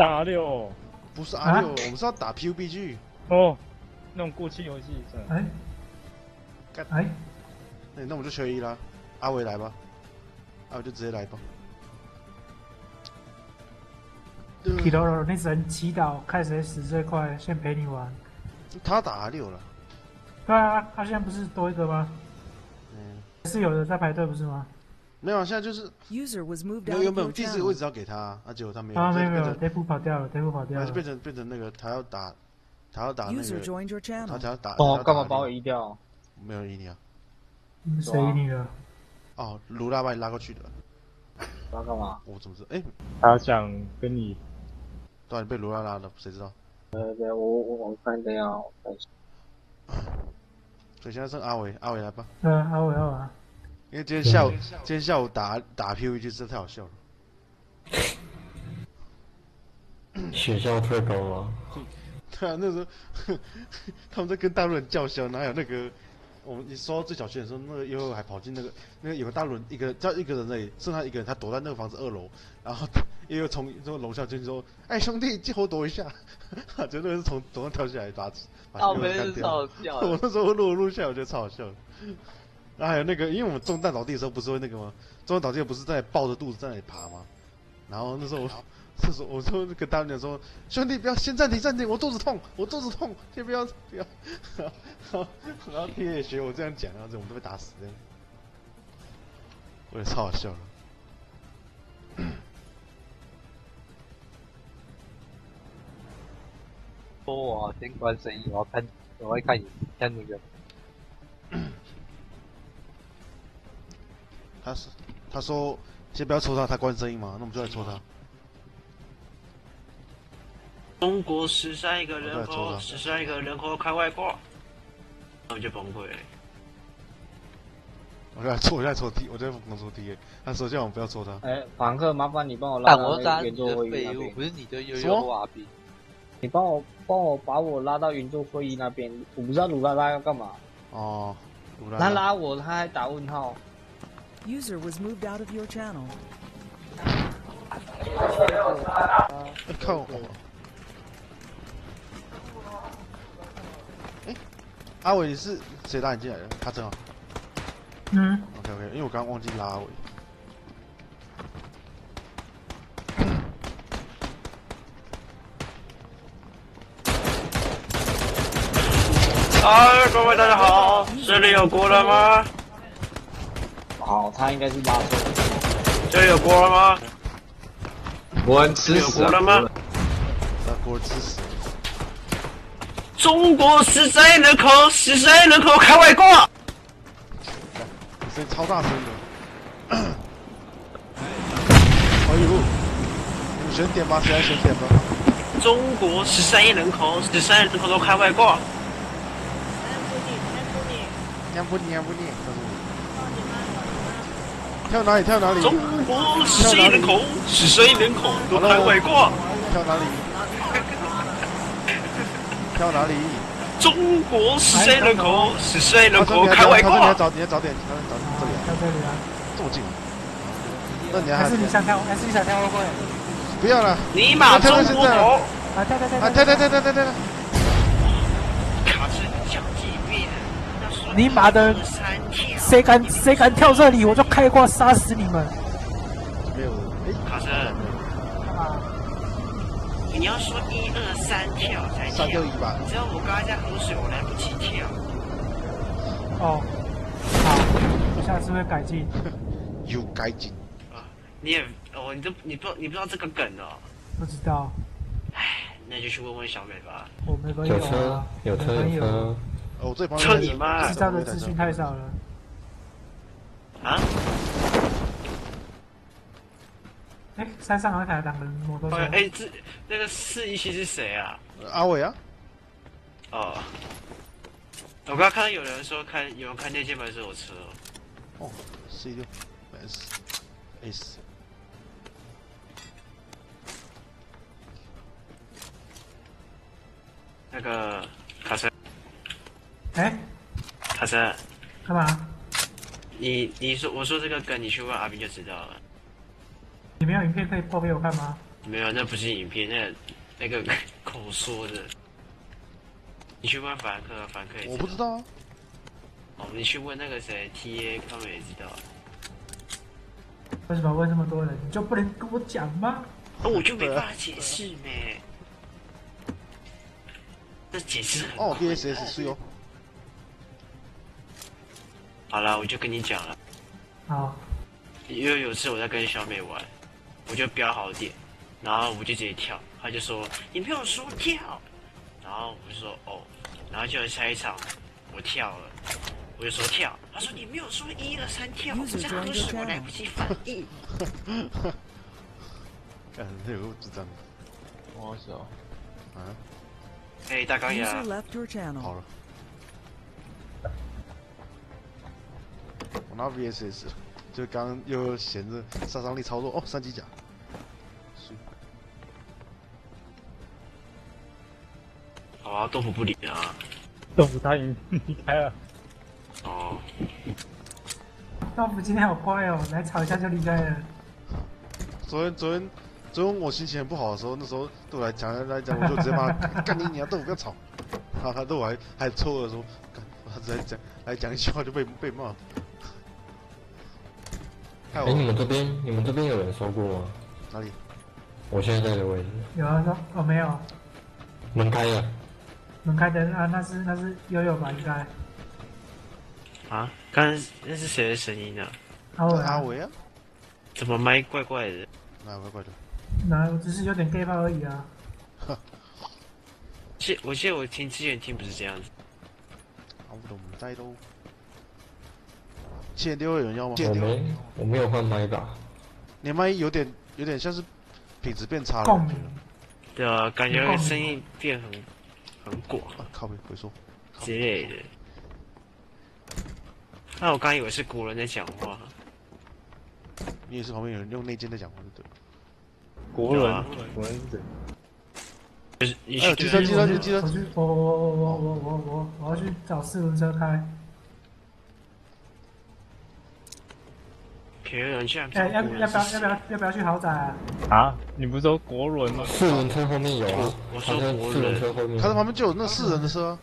打 R 六哦，不是 R 六，我们是要打 PUBG。哦，那种过气游戏。哎干哎，那那我们就缺一啦，阿伟来吧，阿伟就直接来吧。皮罗罗，你只能祈祷看谁死最快，先陪你玩。他打 R 六了，对啊，他现在不是多一个吗？嗯，是有的在排队不是吗？没有啊，现在就是 User was moved 原 out 原本第四个位置要给他，啊，结果他没有，他，没有没有变成，D 部跑掉了他不跑掉了就。变成变成那个他要打，他要打那 User 个他 channel. 他要打，他要打干嘛把我移掉？没有移你啊？嗯谁赢你的？哦，卢拉把你拉过去的，他要干嘛？我怎么知道？哎，他想跟你对啊，你被卢拉拉的，谁知道？呃，对，我我我看一下，我看一下。所以现在剩阿伟，阿伟来吧，嗯，阿伟要啊。因为今天下午今天下午打打 PUBG 真的太好笑了。学校退狗了，对啊，那时候 他们在跟大陆人叫嚣，哪有那个我们你说到最小心的时候，那个又后还跑进那个那个有个大陆人一个叫一个人那里，剩他一个人，他躲在那个房子二楼，然后又又从从楼下进去说：“ 哎兄弟，借我躲一下。”绝对是从楼上跳下来把把哦，那个没人干掉人超。笑我那时候录录下来，我觉得超好笑的。然后还有那个，因为我们中弹倒地的时候不是会那个吗？中弹倒地不是在抱着肚子在那里爬吗？然后那时候我，这时候我说跟他们讲说：“兄弟，不要先暂停暂停，我肚子痛，我肚子痛，先不要不要。”然后然后天也学我这样讲，然后我们都被打死这样。我也超好笑的。说我先关声音，我要看，我要看你看那个。他是他说先不要抽他，他关声音嘛，那我们就来抽他。中国十三亿个人口，十三亿个人口开外挂，他们就崩溃了。我现在抽，我现在抽 T，我在疯狂抽 T，他说叫我们不要抽他。哎，访客，麻烦你帮我拉我到打你的那个圆桌会议，那边。不是你的悠悠瓦比。你帮我帮我把我拉到圆桌会议那边，我不知道鲁拉拉要干嘛。哦，他拉我，他还打问号。User was moved out of your channel. 哎看我。哎，阿伟你是谁拉你进来的？他正好。嗯，OK OK，因为我刚刚忘记拉阿伟。哎，各位大家好，这里有锅了吗？好，他应该是拉错。这有锅了吗？我很这里有锅了吗？那锅吃屎！中国十三亿人口，十三亿人口开外挂。你声音超大声的。哎呦，你点吧？谁来选点吧？中国十三亿人口，十三亿人口都开外挂。念不念不念？告诉我。跳哪里？跳哪里？中国十三亿人口，十三亿人口都开外挂。跳哪里？跳哪里？中国十三亿人口，十三亿人口开外挂你要。找你要找点，你要找这里啊，在这里啊。这么近。那你还还是你想跳？还是你想跳会不要了？尼玛中国头！啊，跳跳跳！啊，跳跳跳跳跳跳！卡是讲几遍？你妈的！谁敢谁敢跳这里，我就开挂杀死你们！没有。哎，卡森，干嘛？你要说一二三跳才跳。三六一吧。你知道我刚才在喝水，我来不及跳。哦，好，我下次会改进。有改进啊。你也哦，你都你不你不知道这个梗哦？不知道，哎，那就去问问小美吧。我没朋友有车啊，有车没朋友有车，车你妈知道的资讯太少了。啊？哎，山上好像开了两个摩托车。哎哎，这那个四一七是谁啊？阿伟啊，哦，我刚刚看到有人说看有人看那键盘是我车哦。哦，C 六，S S，那个卡车，哎，卡森，干嘛？你你说我说这个梗，你去问阿斌就知道了。你没有影片可以播给我看吗？没有，那不是影片，那那个口说的。你去问凡客，凡客也我不知。道啊，哦，你去问那个谁 TA，他们也知道。为什么问这么多人？你就不能跟我讲吗？哦，我就没办法解释咩。这解释哦快，VSS 是哦，好了，我就跟你讲了，好，因为有次我在跟小美玩，我就标好点，然后我就直接跳，他就说你没有说跳，然后我就说哦，然后就下一场我跳了，我就说跳，他说你没有说一二三跳这样使 your 我来不及反应。干这个智障。我好笑。啊！哎，大钢牙好了，我拿 VSS，就刚刚又闲着杀伤力操作哦，三级甲，好啊，豆腐不理啊。豆腐他已经离开了。哦，豆腐今天好乖哦，来吵一下就离开了。昨天昨天昨天我心情很不好的时候，那时候对我来讲来讲，我就直接骂他干你娘豆腐不要吵，然后他对我还还凑合说干，他直接讲来讲一句话就被被骂。害哎、你我们这边你们这边有人收过吗？哪里？我现在在的位置，有啊说哦没有，门开了，门开的啊，那是那是悠悠吧应该。啊，刚刚那是谁的声音啊、阿伟啊，阿伟啊，怎么麦怪怪的？那怪怪的，那我只是有点 gay 爆而已啊。记我记得我听之前听不是这样子。好不懂在都。借有人要吗？我没，我没有换麦的。你麦有点，有点像是品质变差了。共鸣。对啊，感觉声音变很很寡。靠边，回缩。之类的。那我刚以为是国人在讲话。你也是旁边有人用内奸在讲话，对不对？国人，国伦对。哎，计算机算机，我机，我我我我我我我我要去找四轮车胎。别人现在要要不要要不要要不要去豪宅啊？啊？你不是说国轮吗？四轮车后面有啊，我说国四轮人车后面他在旁边就有那四人的车啊。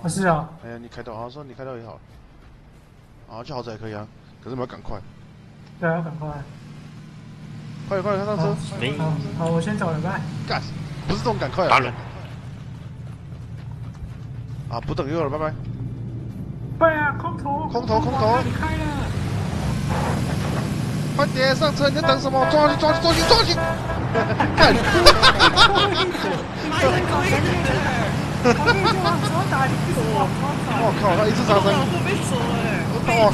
不是啊，哎呀，你开到，好像说你开到也好，啊，去豪宅也可以啊，可是我们要赶快，对啊，赶快。快点快点，上车好，没好，好，我先走了，拜。干，不是这种赶快啊打人，，啊，不等悠了，拜拜。拜啊，空投，空投空投你开了？快点上车，你在等什么？抓去抓去抓去抓去！干，我跟你往左打，你。我靠，他一次杀三，我没走哎，我靠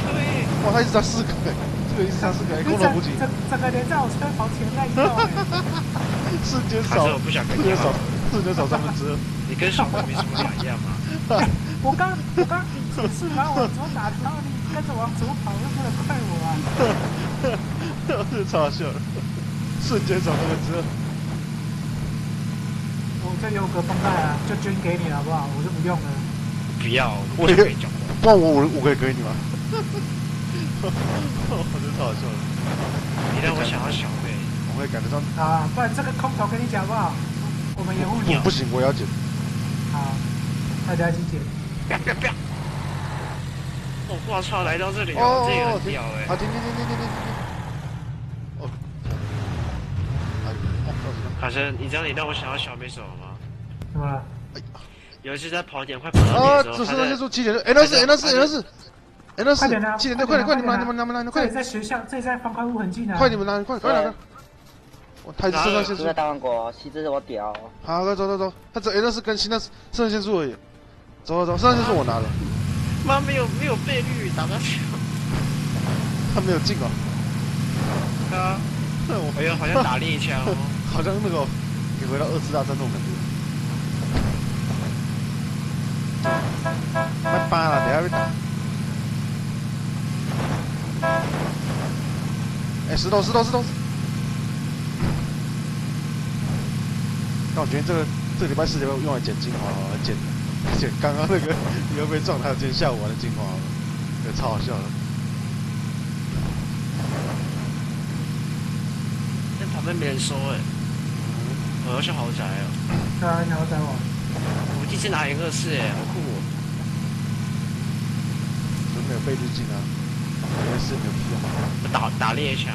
哇，他一直杀四个，哎这个一次杀四个，哎，空投补给，整整个连在我车头前那一道、哎瞬间少少你好，，瞬间少三分之二。你跟小狗没什么两样嘛。我刚我刚你是把我打，然后你跟着往左跑，又不能怪我啊！这超好笑的，瞬间找到了之二。我这有个绷带啊，就捐给你了好不好？我就不用了。不要，我就可以讲话。不然我我我可以给你吗？我觉得超好笑的，你让我想要小妹，我会赶得上。啊，不然这个空投跟你讲好不好？我们掩护你不。行，我要剪。好，大家一起剪。不要不要不要！哦，我操，来到这里哦哦，这也哦，很屌哎啊，。停停停停停停卡生，你知道你让我想到小妹什么吗？怎么了？有一次在跑点快跑到啊，点的时候，这是那他在说七点六，哎，那是哎那是哎那是，哎那是快点啊！七点六，快点快点，你们拿你们拿你们拿，这快点里在学校，这里在方块屋很近啊。快你们拿，快快点！我他肾上腺素这个，大王国，西这是我屌。好，快走走走，他只哎那是跟新的肾上腺素而已。走走走，肾上腺素我拿了，妈没有没有倍率打到球他没有进哦，啊！我哎呀，好像打另一枪哦。好像那个你回到二次大战那种感觉。拜拜了，等下被打。哎，石头石头石头。那我觉得这个这个礼拜四要用来剪精华好了，剪剪刚刚那个你又被撞，还有今天下午玩的精华好了，这超好笑的。那旁边没人说哎。我要去豪宅哦，对啊，你要载我。我第一次拿 M 二四哎，好酷哦！就没有倍率镜啊，没事没有屁用。我打打猎枪，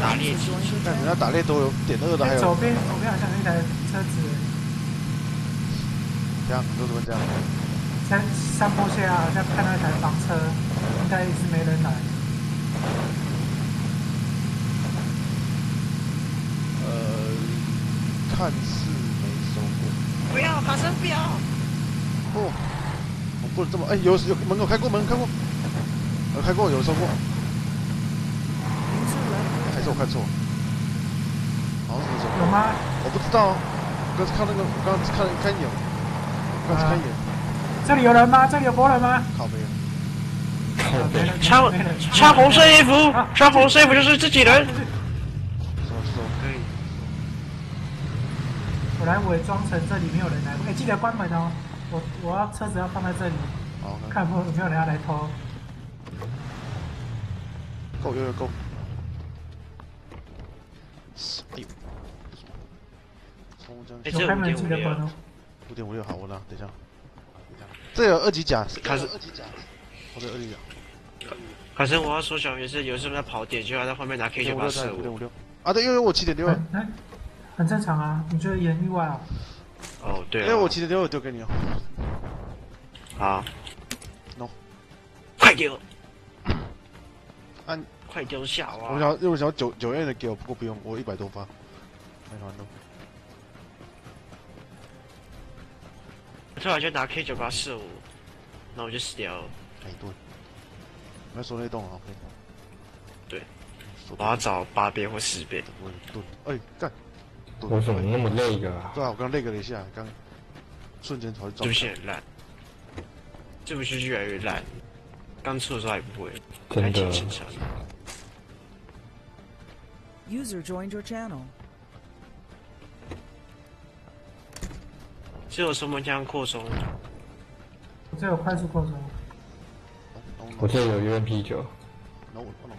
打猎机，但人家打猎都有点二的，还哎，有左边左边好像有一台车子这样，都是会这样。在山坡下，好像看到一台房车，应该一直没人来。呃，看似没收获。不要，爬山不要！哦，我不能这么，哎，有有门口开过，门开过，有开过，有收过，User left 还是我看错？好像是没收过，有吗？我不知道，我刚才看那个，我刚刚只看了看一眼，我刚才看一眼，这里有人吗？这里有国人吗？靠背，靠背，没人，穿。穿红色衣服，穿红色衣服就是自己人。收收，可以，我来伪装成这里没有人来过。哎，记得关门哦。我我要车子要放在这里，好，看有没有有没有人要来偷。够，有有够。哎这五点五六记得关，哦。五点五六，好，我拿，等一下，这有二级甲，开始二级甲，我这二级甲，可是我要说小明是有时候在跑点，就要在后面拿 K 九八射我。五点五六，啊，对，因为我七点六，很正常啊，你觉得也意外啊？哦，对因为我七点六，我丢给你哦。好 No 快丢，按，快丢下我哇！想要，因为我想要九九月的给我，不过不用，我一百多发，没玩弄。我突然就拿 K 九八四五，那我就死掉了。哎，对，没有锁内洞啊，OK。对，锁我要找八倍或十倍。我盾，哎，干，盾我怎么那么累个啊？对啊，我刚那个了一下，刚瞬间跑去撞这部。戏很烂，这部戏越来越烂。刚出的时候还不会，还真的挺正常的。User joined your channel. 只有什么枪扩充，我这有快速扩充，我这里有 UMP 九，no no，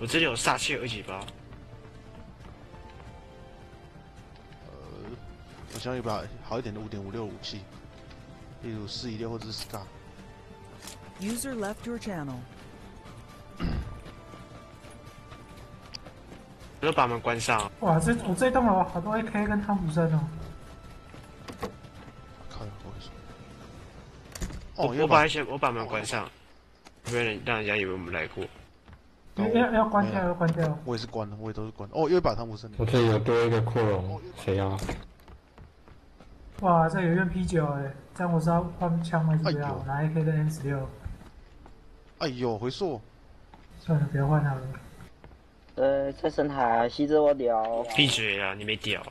我这里有煞气二级包，我想有把好一点的五点五六武器，例如四一六或者是 Scar。User left your channel. 我要把门关上。哇，这我这栋楼好多 AK 跟汤普森哦。靠，我跟你说。我我把一些我把门关上，不然让人家以为我们来过。要要要关掉，要关掉。我也是关的，我也都是关的。哦，又一把汤姆森。我这里有多一个扩容，谁要？哇，这有用 P 九哎，这样我知道换枪还是不哎呦要，拿 AK 跟 M 十六。哎呦，回溯。算了，不要换他了。呃，在深海吸着我屌，闭嘴啊！你没屌。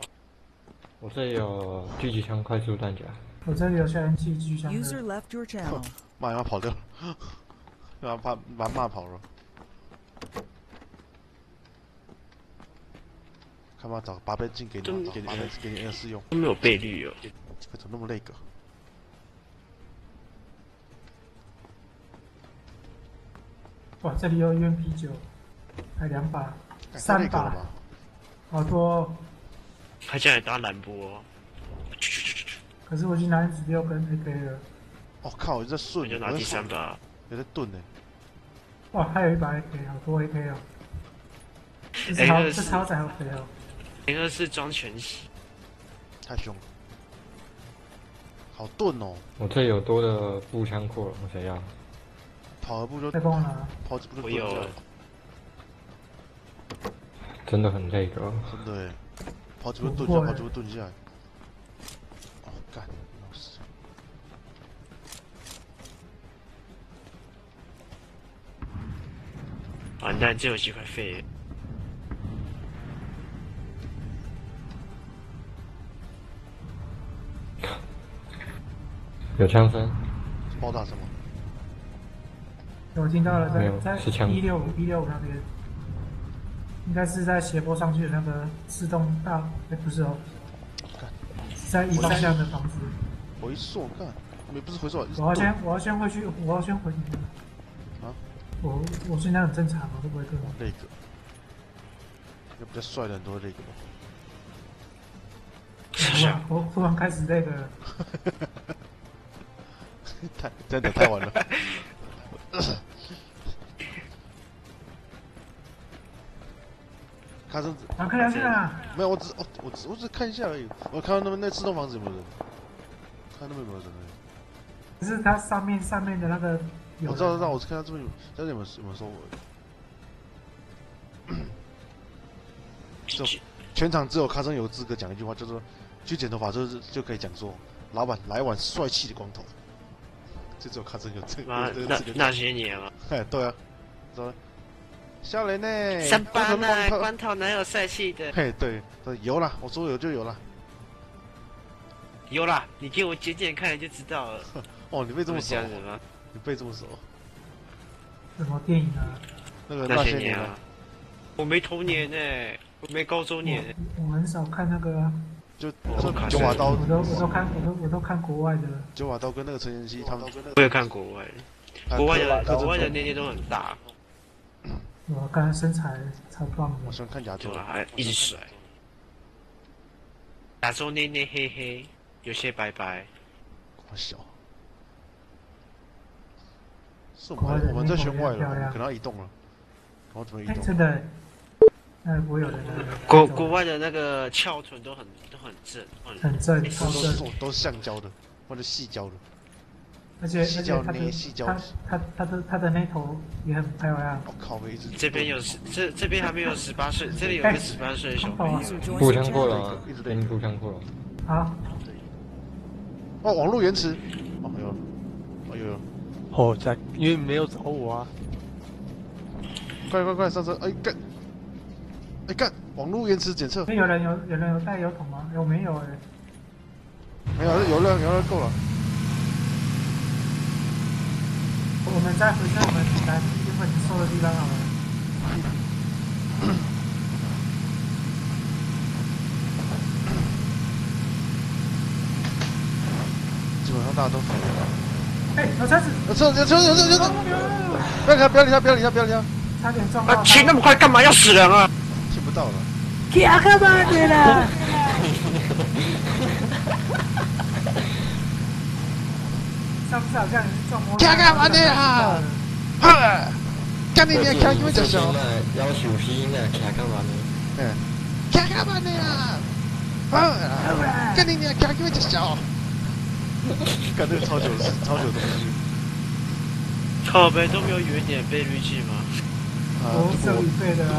我这里有狙击枪快速弹夹，我这里有消音器狙击枪 User 的。left your channel. 妈呀跑掉了，让他怕把他骂跑了。看吧，找个八倍镜给你，真给你给你 N 试用，都没有倍率哦。怎么那么累个？哇，这里有 UMP 九，还两把，三把？好多哦。他竟然打蓝波，可是我已经拿十六跟 AK 了。哦靠，我在我顺，就拿第三把，把。有在盾呢。哇，还有一把 AK，好多 AK 哦。这哎超这超载好肥哦。那个是装全息，太凶了，好钝哦，我这有多的步枪扩容，谁要？跑一步就太棒了。跑几步就我有了，真的很累个。真的哎，跑几步蹲下，跑几步蹲下干，老死。完蛋，这有几块废。有枪声，爆炸什么？我听到了，在在一六五一六五那边，应该是在斜坡上去的那个自动大，哎、不是哦，在一方向的房子。回溯看，没不是回溯，我要先我要先回去，我要先回你们。啊？我我现在很正常，我都不会跟我。那个，有比较帅的很多那个吧。想，我突然开始那个，太真的太晚了。卡车啊，看下去啊！没有，我只我，我只我只看一下而已。我看到那边那四栋房子有没有人，看那边有没有人而已。只是它上面上面的那个我知道，知道，我是看到这边有，这边有没有有没有收我？就全场只有卡森有资格讲一句话，就是说去剪头发就是就可以讲说，老板来碗帅气的光头，就只有卡真有这那。那些年啊，哎，对啊，说下来呢，三八呢，光头哪有帅气的？嘿，对，对，有了，我说有就有了。有啦，你给我剪剪看你就知道了。哦，你被这么熟这样，子吗？你被这么熟，什么电影啊？那个那那些年啊些年啊，，我没童年呢，我没高中年。我我很少看那个啊，就我就九把刀我，都我都看我都我都看国外的。九把刀跟那个陈妍希他们，我也看国外的，国外的国外的那些都很大，我看身材超棒的，我喜欢看亚洲还一直甩。亚洲捏捏黑黑，有些白白。好小。是我们我们在圈外了，可能要移动了。然后怎么移哎，动？真的，那我有的那个国国外的那个翘臀都很都很正，很很正都是，都是橡胶的，或者细胶的。而且而细胶且他的捏细胶他他他的他的那头也很漂亮，我靠，我一直这边有十这这边还没有十八岁，这里有一个十八岁的小朋友。互相过.了啊，一直对已经互相过了。好，哦，网络延迟。哦，有，哦有了，哦，在因为没有找我啊，快快快上车！哎干，哎干，网络延迟检测那有人有有人有带油桶吗？有没有哎？没有，油量油量够了。我们再回到我们来原本收的地方好了。基本上大家都反了。哎，有车子，有车有车有车有车！不要理他，不要理他，不要理他，不要理他，差点撞到啊，他。骑那么快干嘛？要死人啊！听不到了。卡干嘛你了？上次好像撞摩托车。卡干嘛你啊哈！干你娘！卡因为脚小。要求新啊，卡干嘛呢？嗯，卡干嘛你啊？啊！干你娘！卡因为脚小。干这个超久超久的东西。靠背都没有远点倍率计吗？啊，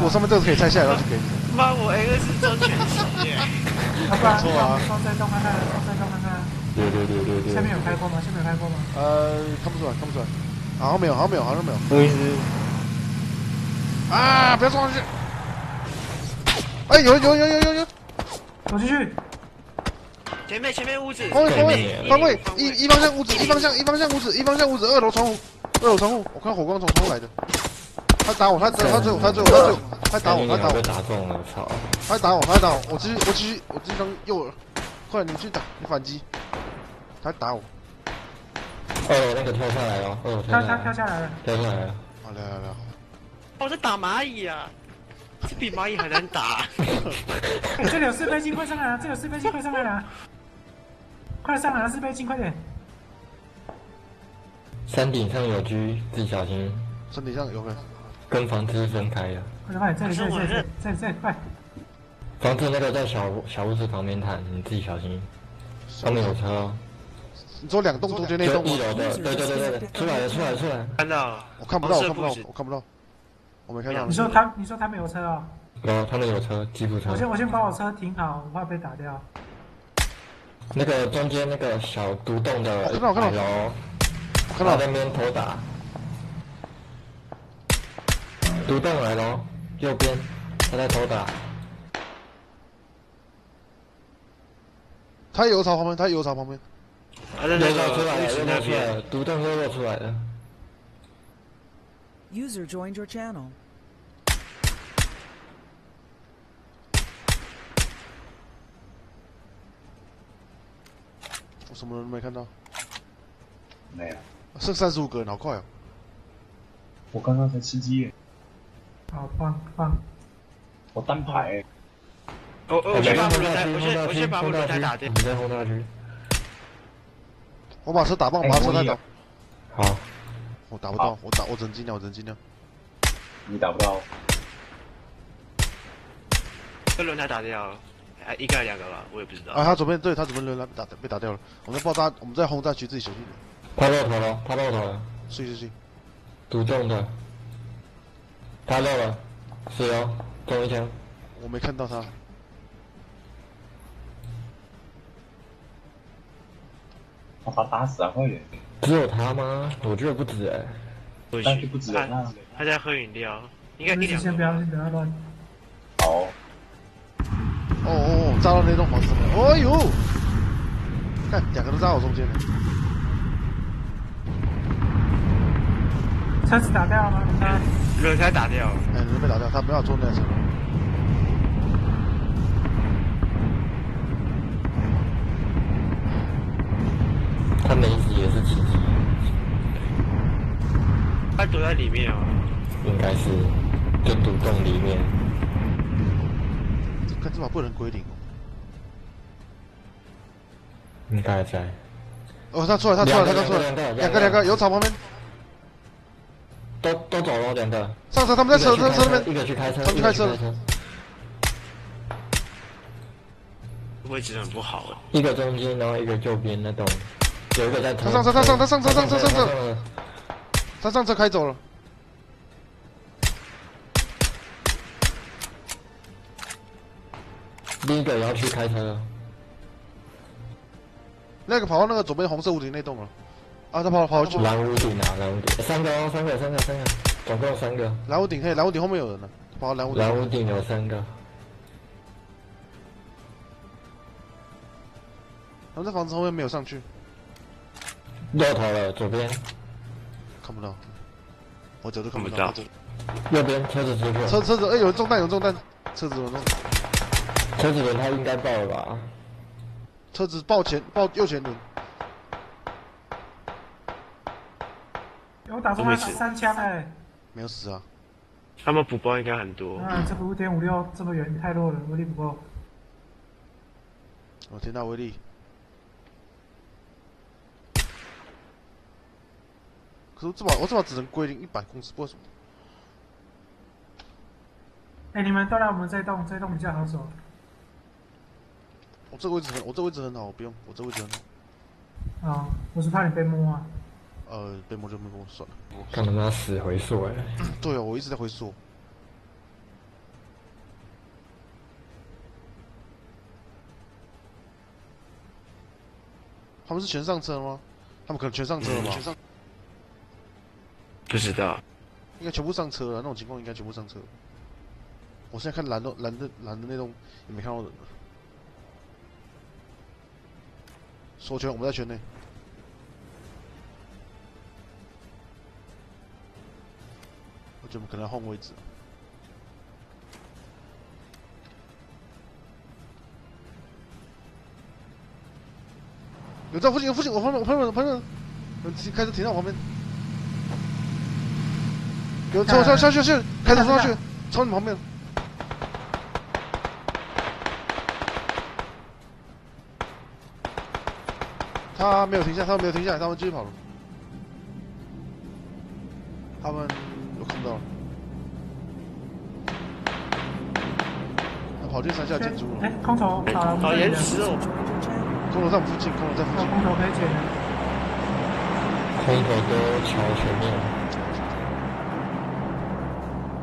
我上面这个可以拆下来，然后就给你。妈，我 X 周全息耶！要不错啊双再动看看，双再动看看。对对对对对。下面有开过吗？下面有开过吗？呃，看不出来，看不出来。好像没有，好像没有，好像没有。我意思啊！不要撞上去！哎，有有有有有有！走进去。前面前面屋子，方位方位方位，一一方向屋子，一方向一方向屋子，一方向屋子，二楼窗户，二楼窗户，我看火光从窗户来的。他打我，他追他追我，他追我，他追我，他打我，他打我，打中了，操！他打我，他打我，我继续我继续我继续当诱饵，快你去打，你反击。他打我，哦那个跳下来了哦，跳下来，跳下来了。跳下来了。好来来来，我在打蚂蚁啊！这比蚂蚁还难打。这里有四倍镜，快上来了！这里有四倍镜，快上来了！快上来了，四倍镜，快点！山顶上有狙，自己小心，山顶上有没有？跟房子是分开的。快点快点，这里这里这里这里这里这里快！房子那个在小小屋子旁边谈，你自己小心。上面有车，你说两栋中间那栋吗？一楼的，对对对对，出来了出来了出来了。看到了，我看不到，我看不到，我看不到，我没看到你。说他你说他们有车哦？有，他们有车，吉普车我。先我先把我车停好，我怕被打掉。那个中间那个小独栋的看到看到矮楼，我看到在那边头打。独栋来喽右边，他在头打。他有朝旁边，他有朝旁边。他在出来了，出来了。，独栋又露出来了。User joined your channel. 我什么人都没看到，没有，剩三十五个人，好快哦！我刚刚才吃鸡耶，好放放，我单排欸，我我我先把我轰炸区，先我先把我轰炸区，轮胎打掉我。们在轰炸区。我把车打爆，我把车打倒。好，我打不到，我打我只能尽量，我只能尽量。你打不到，这轮胎打掉了，哎，一个还两个吧，我也不知道。啊，他左边对他左边轮胎打被打掉了。我们在爆炸，我们在轰炸区自己小心点。他漏头了，他到头了，睡睡睡。独中的，他漏了，是哦，中一枪。我没看到他。我把他打死啊，快点！只有他吗？我觉得不止哎。过去但是不止他那他在喝饮料，应该一你两。先不要先不要乱。好，哦哦哦，炸到那栋房子上面。哦呦！看，两个都炸我中间了。车子打掉了吗？他轮胎打掉了，哎，人被打掉，他没法坐那台车。他没死也是奇迹，他躲在里面哦。应该是就独栋里面。看这把不能归零哦。应该在。哦，他出来，他出来，他刚出来。两个两个两个，有草旁边。走了两个。上车，他们在车车车那边。一个去开车，他们去开车位置很不好哎。一个中间，然后一个右边那栋，有一个在车。他上车他上他上车上车上车他上车开走了。另一个也要去开车了。那个跑到那个左边红色屋顶那栋了。啊，他跑跑去蓝屋顶啊，蓝屋顶，三个哦，三个，三个，三个，总共三个。蓝屋顶，可以，蓝屋顶后面有人了，跑到蓝屋顶。蓝屋顶有三个。他们在房子后面没有上去，落头了，左边，看不到，我走都看不到右边车子出去了。车车子，哎，有人中弹，有人中弹，车子有人中，车子轮胎应该爆了吧？车子爆前爆右前轮，我打中他三枪哎！没有死啊。他们补包应该很多。啊，这个五点五六这么远太弱了，威力不够。我天大威力！可是这把我这把只能规定一百公尺，为什么？哎，你们都来我们再动，再动比较好走。我这个位置很，我这个位置很好，我不用，我这个位置很好。啊，我是怕你被摸啊。呃，被摸就被摸，算了。看他妈死回溯哎！对哦，我一直在回溯。他们是全上车吗？他们可能全上车了吧？全上，不知道。应该全部上车了，那种情况应该全部上车。我现在看蓝的蓝的蓝的那栋也没看到人了。收圈，我们在圈内。我觉得我们可能换位置。有在附近，有附近，我旁边，我旁边，我旁边，有开车停在我旁边。有冲上下去下去，开车冲上去，冲你旁边。他没有停下，他们没有停下来，他们继续跑了。他们跑去山下建筑了。哎，空投好了，好延迟哦。空投在附近，空投在附哦，近。空投可以捡。空投都桥前面，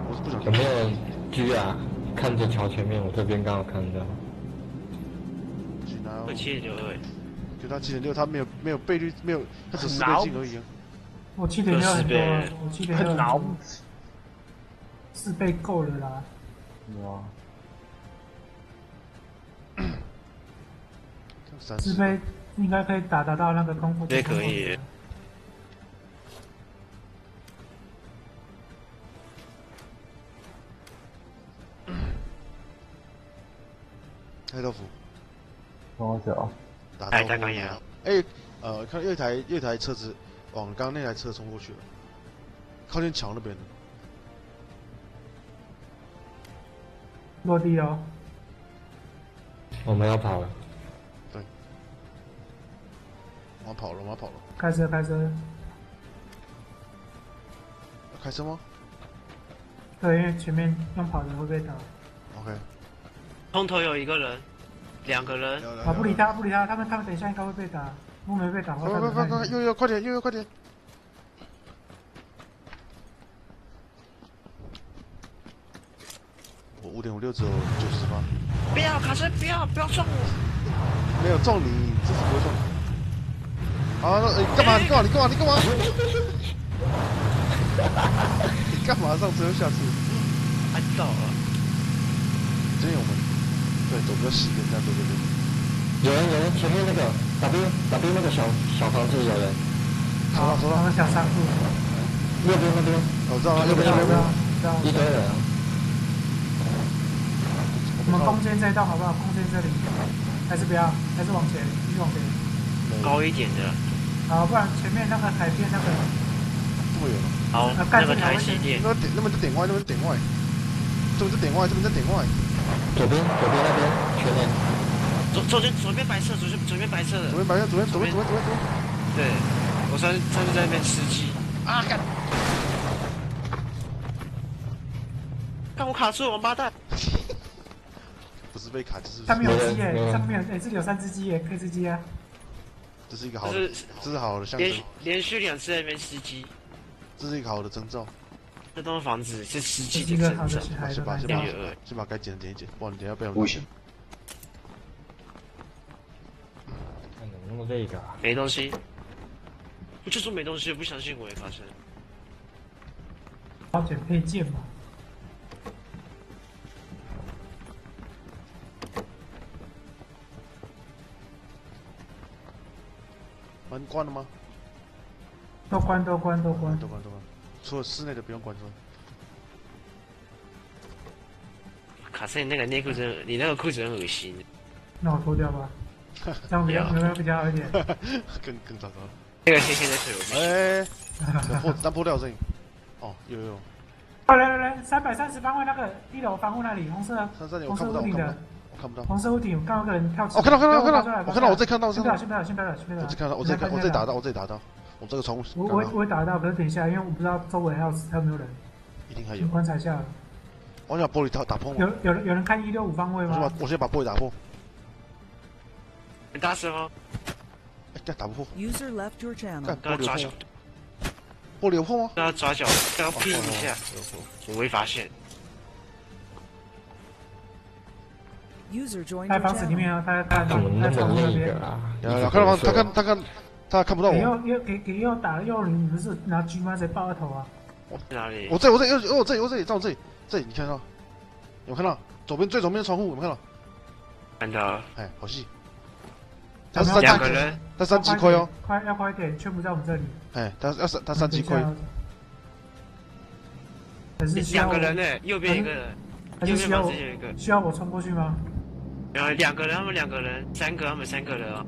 我是不想有没有狙啊？看着桥前面，我这边刚好看到。不行啊我！七点六二，就他七点六，他没有没有倍率，没有，他只是倍镜而已啊。我七点六很多了，我七点六很老，四倍够了啦。哇，三十。四倍应该可以打得到那个空腹。这可以。黑豆腐帮我走。哎打到大钢牙哎，呃，看又一台又一台车子往刚刚那台车冲过去了，靠近桥那边的。落地哦。我们要跑了。我跑了，我跑了。开车开车，要开车吗对，因为前面用跑的会被打。？OK。空投有一个人，两个人，啊，不理他，不理他，他们他们等一下应该会被打，如果没被打的话，快快快快，悠悠快点，悠悠快点！我五点五六只有九十发，不要卡车，不要不要撞我！没有撞你，这次不会中你。好，那你干嘛？你干嘛？你干嘛？你干嘛？你干嘛上车又下车？按到了，今天我们对走比较细一点，这样对对对。有人有人，前面那个 W W 那个小小房子有人，好，走了走了他们想上路，右边那边我知道了，右边右边。知道。一堆人啊。我们攻坚这一道好不好？攻坚这里，还是不要？还是往前，继续往前。高一点的，好，不然前面那个海边那个，这么远了，好那个台积电，那点那边就点外，那边点外，这边就点外，这边就点外。左边左边那边全脸，左左边左边白色，左边左边白色的左，边白右边，左边左边左边左边。对，我上上次在那边吃鸡，啊干，看我卡住了，王八蛋！不是被卡，就是上面有鸡耶，上面有，哎，这里有三只鸡耶，可以吃鸡啊。这是一个好的，就是这是好的象征连续，连续两次在那边吃鸡，这是一个好的征兆。这栋房子是吃鸡这是一个的征兆。先把先把先把该剪的剪一剪，不然你等一下被我不行。看怎么那么累个啊？没东西，我就说没东西，不相信我也发生。保险配件嘛，门关了吗？都关都关都关都。关都关，除了室内的不用关是吧？卡森，你那个内裤真的，你那个裤子很恶心。那我脱掉吧，这样比较有没有比较好一点？更更糟糕。那个黑黑的腿我不行。哎，有破单破掉的声音。哦，有有来来来，三百三十方位那个一楼房屋那里，红色三三点红我看不到，我色屋顶的看不到，我看到。红色屋顶，刚刚有个人跳起来。哦，看到看到看到我看到，我看到我这看到，先不要，先不要，先不要，先不要，我再看到，我再看，我再打到，我再打到，我这个窗户我我会我会打到，可是等一下，因为我不知道周围还有还有没有人，一定还有。观察一下。我想把玻璃打打破吗？有有人有人看一六五方位吗？我先把我先把玻璃打破。很大声吗，哎，干打不破，User left your channel. 干跟他抓脚玻璃有破吗？，玻璃有破吗？跟他抓脚，跟他哦拼一下。我会发现。在房子里面啊，他他怎么那在窗么户那边累。啊？看到吗？他看他看他看不到给我。要要给给要打右，你不是拿狙吗？谁爆个头啊！在哪里？我这里我这里有有我这里我这里在我这里这里你看到？有看到？左边最左边的窗户有没有看到？看到哎，好细。他是三级两个，人，他三级亏哦。快要快一点，全部在我们这里。哎，他要三他三级亏。可是需要我两个人呢，右边一个人，右边房子有一个，需要我冲过去吗？然后两个人，他们两个人，三个，他们三个人啊，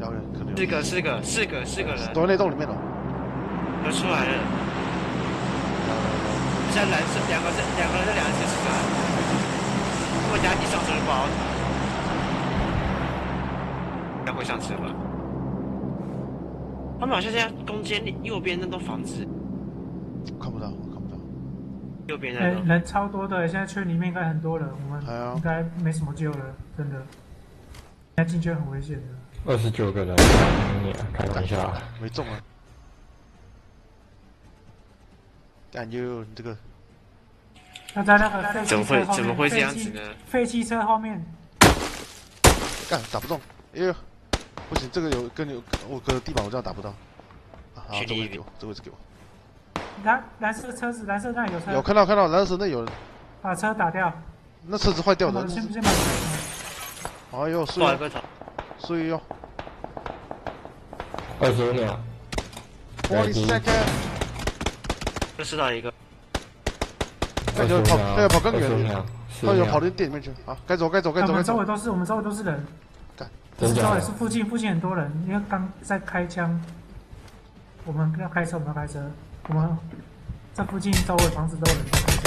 遥远可能。四个，四个，四个，四个人躲在那洞里面了。都出来了。现在蓝色两个是两个人在两个车上，如果等下你上车就不好打。应该会上车吧？他们好像在攻坚右边那栋房子，看不到。右边那哎，栋。人超多的，现在圈里面应该很多人，我们哎呀应该没什么救了，真的。现在进圈很危险的。二十九个人，你啊开玩笑啊。没中啊！感觉你这个那在那个废怎么会怎么会这样子呢？废弃车后面，干打不中，哎呦，不行，这个有跟你我隔地板，我这样打不到。啊这位置给我，这位置给我。蓝蓝色车子，蓝色那有车，有看到看到，蓝色那有人，把车打掉。那车子坏掉了。先先把哎呦，碎哦，挂一个头，碎哦二十五秒，，forty second，就吃到一个，那就跑，那就跑更远，秒，十那就跑秒，进店里面去。啊，该走该走该走我们周围。都是我们周围都是人，不真的？是周围是？附近附近很多人，因为刚在开枪，我们要开车，我们要开车，我们这附近周围房子都有人在开车。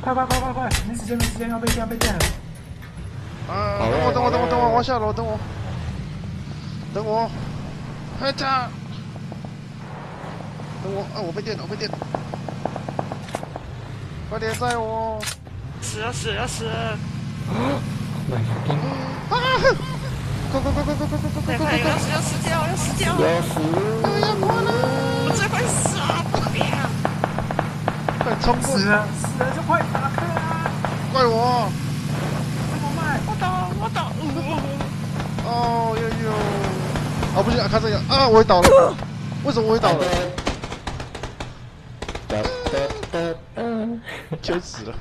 快快快快快！没时间没时间，要被电要被电！啊！等我等我等我等我，我下楼，等我，等我，快点！等我啊！我被电了，我被电！快点载我！死啊死啊死了！麦克丁啊！快快快快快快快快快快快！要死要死掉要死掉！要死了！要过了！我这快死了！不要！快冲过！死了死了就快打开啊！怪我！这么慢？我倒我倒！哦呦呦！啊不行，看这个啊，我也倒了！为什么我会倒了？哒哒哒哒，全死了！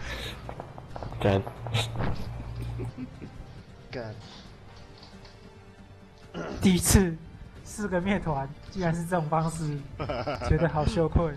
干，干！第一次四个面团，居然是这种方式，觉得好羞愧。